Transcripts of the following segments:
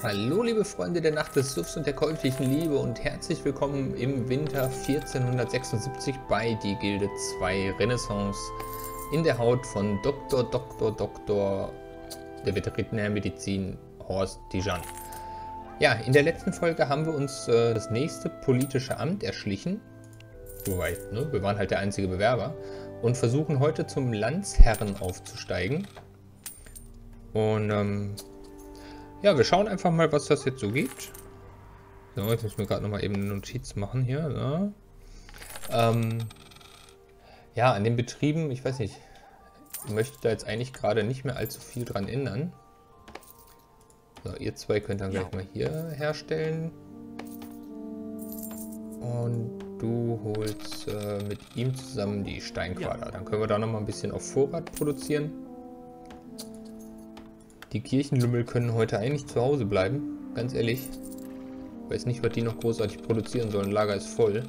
Hallo liebe Freunde der Nacht des Suffs und der käuflichen Liebe und herzlich willkommen im Winter 1476 bei die Gilde 2 Renaissance in der Haut von Dr. Dr. Dr. der Veterinärmedizin Horst Dijan. Ja, in der letzten Folge haben wir uns äh, das nächste politische Amt erschlichen. Soweit, ne? Wir waren halt der einzige Bewerber und versuchen heute zum Landsherren aufzusteigen. Und ähm, ja, wir schauen einfach mal, was das jetzt so gibt. So, jetzt müssen wir gerade nochmal eben eine Notiz machen hier. So. Ähm, ja, an den Betrieben, ich weiß nicht, ich möchte da jetzt eigentlich gerade nicht mehr allzu viel dran ändern. So, ihr zwei könnt dann gleich mal hier herstellen. Und du holst äh, mit ihm zusammen die Steinquader. Ja. Dann können wir da nochmal ein bisschen auf Vorrat produzieren. Die Kirchenlümmel können heute eigentlich zu Hause bleiben, ganz ehrlich. Ich weiß nicht, was die noch großartig produzieren sollen. Lager ist voll.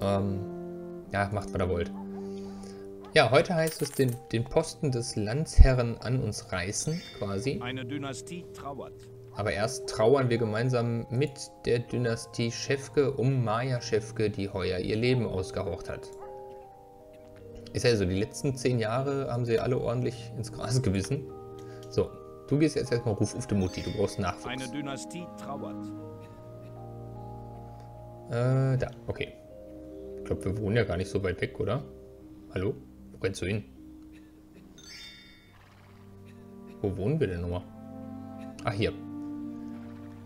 Ähm, ja, macht, was ihr wollt. Ja, heute heißt es, den, den Posten des Landsherren an uns reißen, quasi. Eine Dynastie trauert. Aber erst trauern wir gemeinsam mit der Dynastie Schäfke um Maya Schäfke, die heuer ihr Leben ausgehaucht hat. Ist ja so, die letzten zehn Jahre haben sie alle ordentlich ins Gras gewissen. So, du gehst jetzt erstmal Ruf auf die Mutti, du brauchst Nachwuchs. Eine Dynastie trauert. Äh, da, okay. Ich glaube, wir wohnen ja gar nicht so weit weg, oder? Hallo? Wo rennst du hin? Wo wohnen wir denn nochmal? Ach, hier.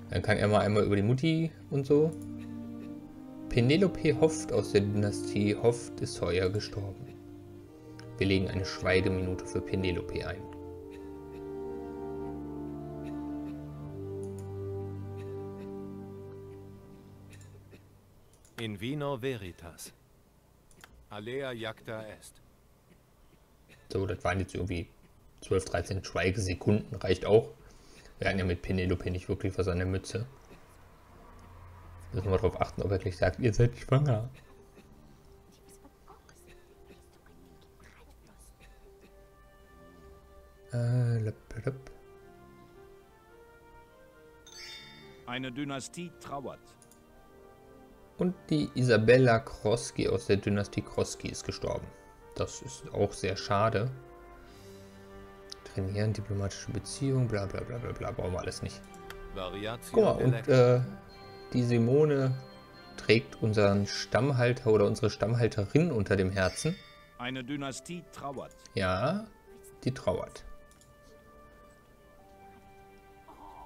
Dann kann er mal einmal über die Mutti und so. Penelope Hofft aus der Dynastie Hofft ist heuer gestorben. Wir legen eine Schweigeminute für Penelope ein. In vino veritas. Alea jacta est. So, das waren jetzt irgendwie 12, 13 Schweigesekunden. Reicht auch. Wir hatten ja mit Penelope nicht wirklich was an der Mütze. Müssen wir darauf achten, ob er gleich sagt, ihr seid schwanger. Äh, lep, lep. Eine Dynastie trauert. Und die Isabella Kroski aus der Dynastie Kroski ist gestorben. Das ist auch sehr schade. Trainieren, diplomatische Beziehungen, bla bla bla bla bla, brauchen wir alles nicht. Guck mal, und äh, die Simone trägt unseren Stammhalter oder unsere Stammhalterin unter dem Herzen. Eine Dynastie trauert. Ja, die trauert.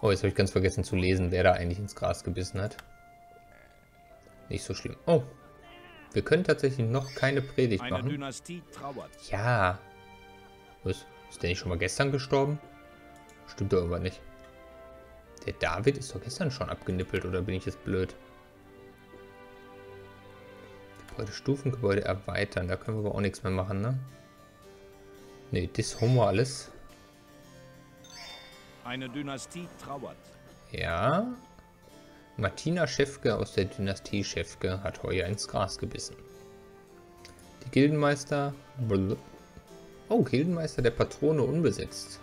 Oh, jetzt habe ich ganz vergessen zu lesen, wer da eigentlich ins Gras gebissen hat. Nicht so schlimm. Oh. Wir können tatsächlich noch keine Predigt Eine machen. Dynastie trauert. Ja. Was? Ist der nicht schon mal gestern gestorben? Stimmt doch irgendwann nicht. Der David ist doch gestern schon abgenippelt, oder bin ich jetzt blöd? Gebäude Stufengebäude erweitern. Da können wir aber auch nichts mehr machen, ne? Ne, das haben wir alles. Eine Dynastie trauert. Ja. Martina Schäfke aus der Dynastie Schäfke hat heuer ins Gras gebissen. Die Gildenmeister... Oh, Gildenmeister der Patrone unbesetzt.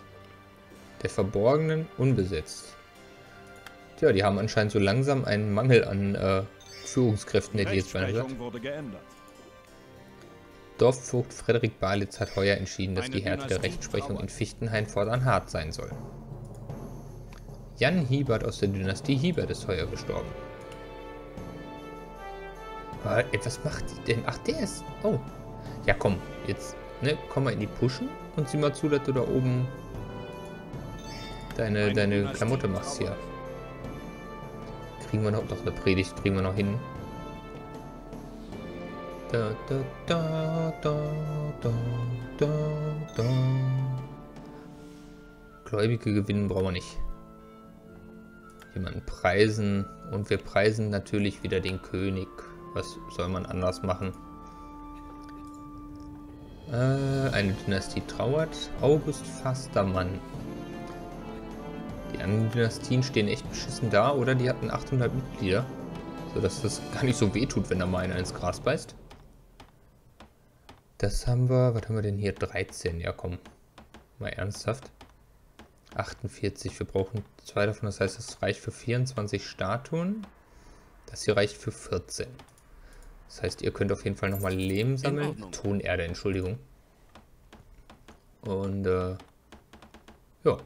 Der Verborgenen unbesetzt. Tja, die haben anscheinend so langsam einen Mangel an äh, Führungskräften, der jetzt sagt. wurde geändert. Dorfvogt Frederik Balitz hat heuer entschieden, dass Eine die Härte der Rechtsprechung in Fichtenhain fortan hart sein soll. Jan Hiebert aus der Dynastie Hiebert ist heuer gestorben. Ey, was macht die denn? Ach, der ist... Oh. Ja, komm. Jetzt, ne? Komm mal in die Pushen und sieh mal zu, dass du da oben deine, deine Klamotte machst hier. Kriegen wir noch... Doch, eine Predigt kriegen wir noch hin. Da, da, da, da, da, da, da. Gläubige gewinnen brauchen wir nicht jemanden preisen und wir preisen natürlich wieder den König. Was soll man anders machen? Äh, eine Dynastie trauert. August Fastermann. Die anderen Dynastien stehen echt beschissen da, oder? Die hatten 800 Mitglieder. Sodass das gar nicht so wehtut, wenn da mal einer ins Gras beißt. Das haben wir, was haben wir denn hier? 13, ja komm. Mal ernsthaft. 48. Wir brauchen zwei davon, das heißt, das reicht für 24 Statuen. Das hier reicht für 14. Das heißt, ihr könnt auf jeden Fall nochmal Lehm sammeln. Tonerde, Entschuldigung. Und, äh, ja.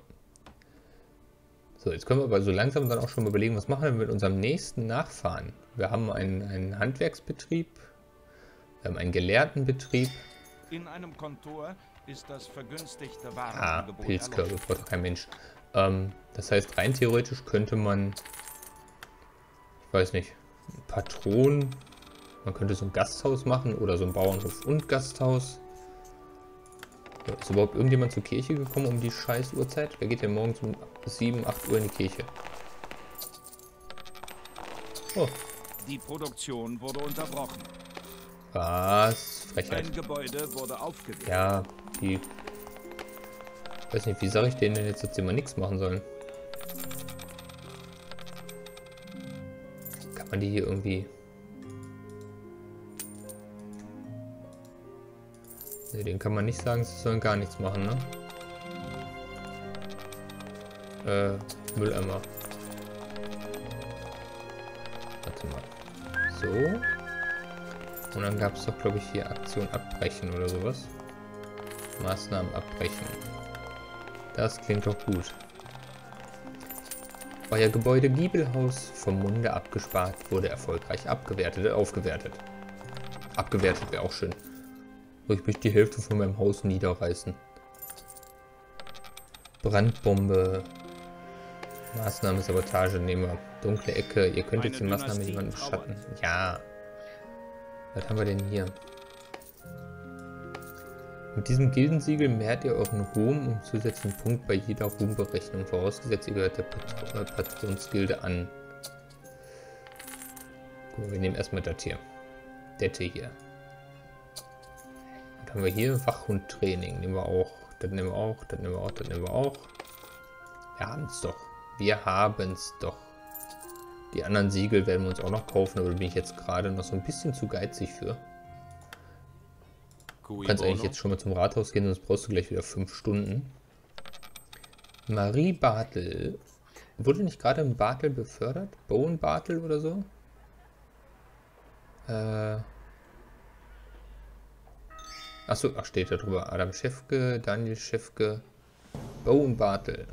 So, jetzt können wir aber so langsam dann auch schon mal überlegen, was machen wir mit unserem nächsten Nachfahren. Wir haben einen, einen Handwerksbetrieb, wir haben einen Gelehrtenbetrieb. In einem Kontor ist das vergünstigte Ah, Warenangebot Pilzkörbe, erlaubt. braucht doch kein Mensch. Ähm, das heißt, rein theoretisch könnte man, ich weiß nicht, Patronen, man könnte so ein Gasthaus machen oder so ein Bauernhof und Gasthaus. Ja, Ist überhaupt irgendjemand zur Kirche gekommen um die scheiß Uhrzeit? Wer geht denn morgens um 7, 8 Uhr in die Kirche? Oh, Die Produktion wurde unterbrochen. was? Frechheit. Ein Gebäude wurde aufgewehrt. Ja, die. Weiß nicht, wie sage ich denen denn jetzt, dass sie mal nichts machen sollen? Kann man die hier irgendwie. Ne, denen kann man nicht sagen, sie sollen gar nichts machen, ne? Äh, Mülleimer. Warte mal. So. Und dann gab es doch, glaube ich, hier Aktion abbrechen oder sowas. Maßnahmen abbrechen. Das klingt doch gut. Euer Gebäude Giebelhaus vom Munde abgespart wurde erfolgreich abgewertet, aufgewertet. Abgewertet wäre auch schön. Soll ich mich die Hälfte von meinem Haus niederreißen? Brandbombe. Maßnahme Sabotage nehmen wir. Dunkle Ecke. Ihr könnt jetzt die Maßnahme jemanden beschatten. Ja. Was haben wir denn hier? Mit diesem Gildensiegel mehrt ihr euren Ruhm um zusätzlichen Punkt bei jeder Ruhmberechnung. Vorausgesetzt, ihr gehört der äh, Patronsgilde an. Gut, wir nehmen erstmal das hier. Dette hier. Und haben wir hier Wachhundtraining. Nehmen wir auch. Das nehmen wir auch. Das nehmen wir auch. Das nehmen wir auch. Wir haben es doch. Wir haben es doch. Die anderen Siegel werden wir uns auch noch kaufen, aber da bin ich jetzt gerade noch so ein bisschen zu geizig für. Du kannst eigentlich jetzt schon mal zum Rathaus gehen, sonst brauchst du gleich wieder fünf Stunden. Marie Bartel. Wurde nicht gerade ein Bartel befördert? Bowen Bartel oder so? Äh. Achso, ach steht da drüber. Adam Schäfke, Daniel Schäfke, Bowen Bartel.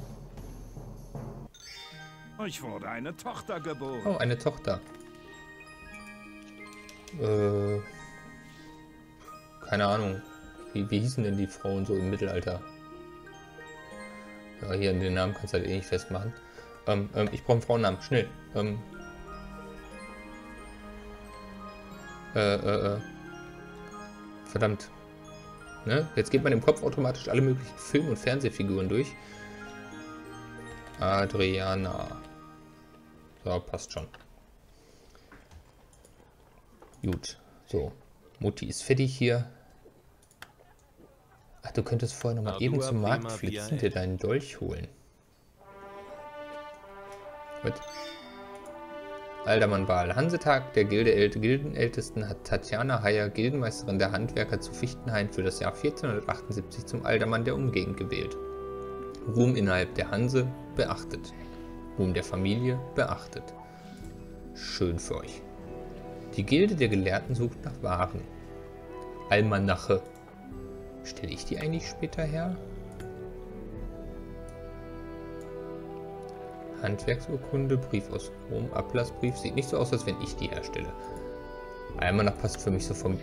Euch wurde eine Tochter geboren. Oh, eine Tochter. Äh. Keine Ahnung. Wie, wie hießen denn die Frauen so im Mittelalter? Ja, hier an den Namen kannst du halt eh nicht festmachen. Ähm, ähm, ich brauche einen Frauennamen. Schnell. Ähm. Äh, äh, äh. Verdammt. Ne? Jetzt geht man im Kopf automatisch alle möglichen Film- und Fernsehfiguren durch. Adriana. So, passt schon. Gut. So. Mutti ist fertig hier. Ach, du könntest vorher noch mal eben zum Markt flitzen, dir deinen Dolch holen. Gut. Aldermann Baal. Hansetag der Gilde -Ält Gildenältesten hat Tatjana Heyer, Gildenmeisterin der Handwerker zu Fichtenhain für das Jahr 1478 zum Aldermann der Umgegend gewählt. Ruhm innerhalb der Hanse beachtet. Ruhm der Familie beachtet. Schön für euch. Die Gilde der Gelehrten sucht nach Waren. Almanache. Stelle ich die eigentlich später her? Handwerksurkunde, Brief aus Rom, Ablassbrief. Sieht nicht so aus, als wenn ich die herstelle. Almanach passt für mich so vom...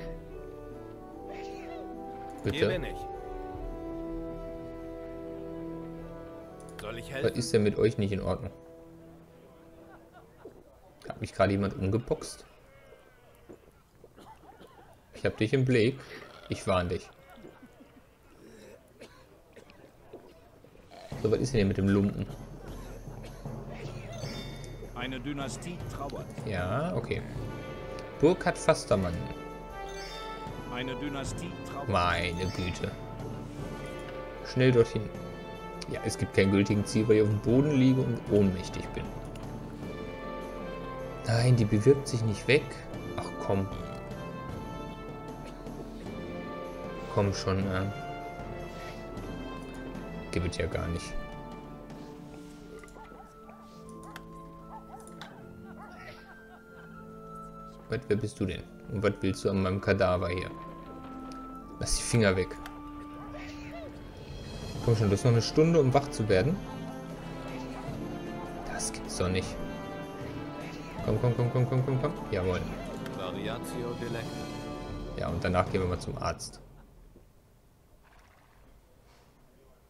Bitte? Was ist denn mit euch nicht in Ordnung? Hat mich gerade jemand umgeboxt? Ich hab dich im Blick. Ich warne dich. So, was ist denn hier mit dem Lumpen? Eine Dynastie trauert. Ja, okay. Burkhard Fastermann. Eine Dynastie trauert. Meine Güte. Schnell dorthin. Ja, es gibt keinen gültigen Ziel, weil ich auf dem Boden liege und ohnmächtig bin. Nein, die bewirbt sich nicht weg. Ach komm. Komm schon, äh der wird ja gar nicht. Was, wer bist du denn? Und was willst du an meinem Kadaver hier? Lass die Finger weg. Komm schon, du hast noch eine Stunde, um wach zu werden. Das gibt's doch nicht. Komm, komm, komm, komm, komm, komm, komm. Jawohl. Ja, und danach gehen wir mal zum Arzt.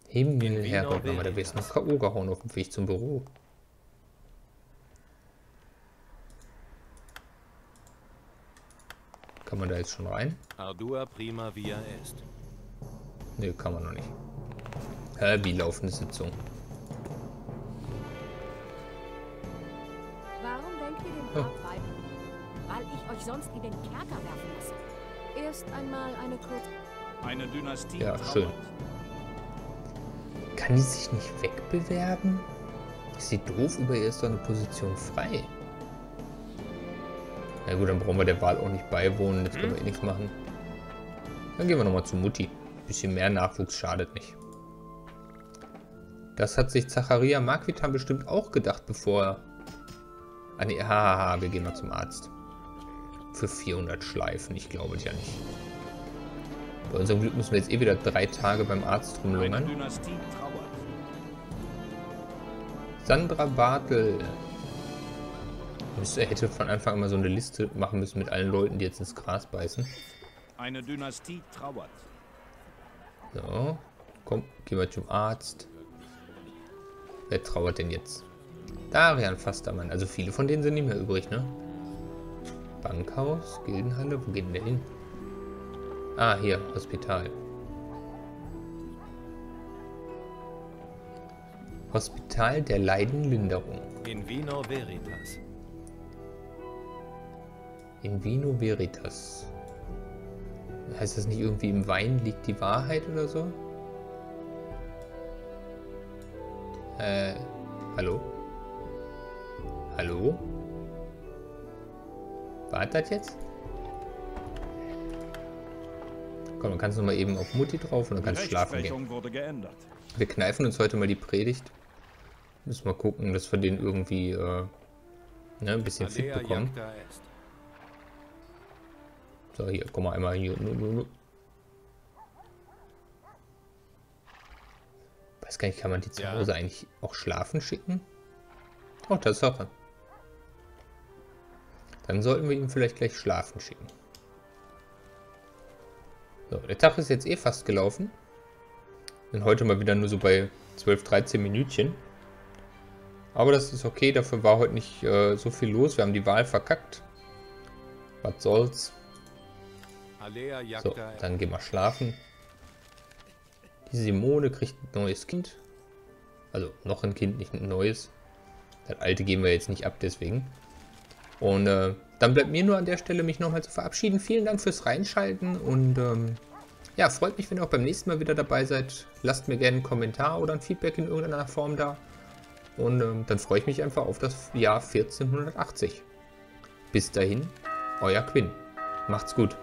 Heben wir den Vino Herrgott, Mama, der ist noch K.O. gehauen auf dem Weg zum Büro. Kann man da jetzt schon rein? Ardua prima via est. Ne, kann man noch nicht. Hä, wie laufende Sitzung? Warum denkt ihr den Oh. Rat treiben? Weil ich euch sonst in den Kerker werfen lasse. Erst einmal eine kurze... Eine Dynastie Ja, trauert. Kann die sich nicht wegbewerben? Ist sie doof, über ihr ist doch eine Position frei. Na gut, dann brauchen wir der Wahl auch nicht beiwohnen, jetzt können wir eh nichts machen. Dann gehen wir nochmal zu Mutti. Bisschen mehr Nachwuchs schadet nicht. Das hat sich Zacharia Marquitan bestimmt auch gedacht, bevor er... Ah ne, haha, wir gehen mal zum Arzt. Für 400 Schleifen, ich glaube es ja nicht. Bei unserem Glück müssen wir jetzt eh wieder drei Tage beim Arzt rumlungern. Sandra Bartel. Müsste, hätte von Anfang an mal so eine Liste machen müssen mit allen Leuten, die jetzt ins Gras beißen. Eine Dynastie trauert. So, komm, gehen wir zum Arzt. Wer trauert denn jetzt? Darian Fastermann. Also viele von denen sind nicht mehr übrig, ne? Bankhaus, Gildenhalle, wo geht denn der hin? Ah, hier, Hospital. Hospital der Leidenlinderung. In vino veritas. In Vino Veritas. Heißt das nicht irgendwie im Wein liegt die Wahrheit oder so? Äh, hallo? Hallo? War das jetzt? Komm, dann kannst du mal eben auf Mutti drauf und dann kannst du schlafen gehen. Wir kneifen uns heute mal die Predigt. Müssen mal gucken, dass wir den irgendwie äh, ne, ein bisschen fit bekommen. So, hier, komm mal einmal hier. Weiß gar nicht, kann man die zu Ja. Hause eigentlich auch schlafen schicken? Oh, Tatsache. Dann sollten wir ihn vielleicht gleich schlafen schicken. So, der Tag ist jetzt eh fast gelaufen. Bin heute mal wieder nur so bei 12, 13 Minütchen. Aber das ist okay, dafür war heute nicht äh, so viel los. Wir haben die Wahl verkackt. Was soll's. So, dann gehen wir schlafen. Die Simone kriegt ein neues Kind. Also noch ein Kind, nicht ein neues. Das alte geben wir jetzt nicht ab, deswegen. Und äh, dann bleibt mir nur an der Stelle, mich nochmal zu verabschieden. Vielen Dank fürs Reinschalten und ähm, ja, freut mich, wenn ihr auch beim nächsten Mal wieder dabei seid. Lasst mir gerne einen Kommentar oder ein Feedback in irgendeiner Form da. Und ähm, dann freue ich mich einfach auf das Jahr 1480. Bis dahin, euer Quinn. Macht's gut.